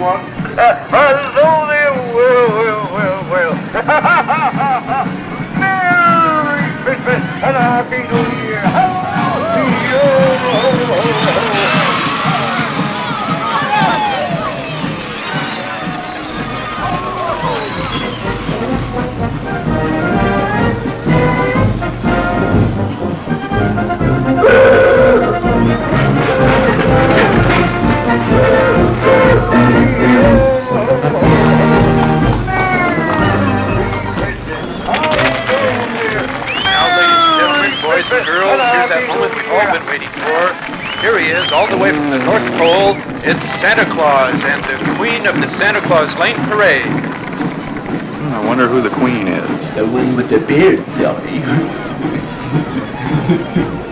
everyone. Uh, hello there, well, well, well, well. Merry Christmas and a Happy New Year. And girls, here's that moment we've all been waiting for. Here he is, all the way from the North Pole. It's Santa Claus and the Queen of the Santa Claus Lane Parade. Hmm, I wonder who the queen is. The one with the beard, Selfie.